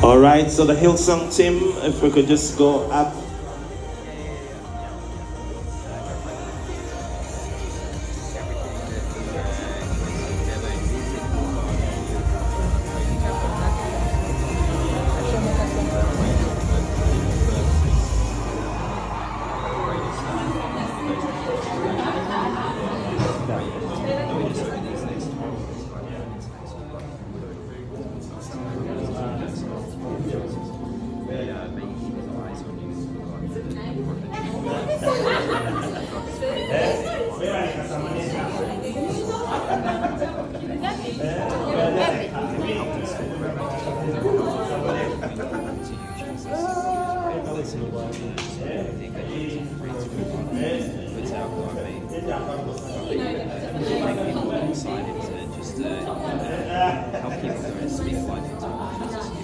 All right, so the Hillsong team, if we could just go up. Just uh, help people speak life into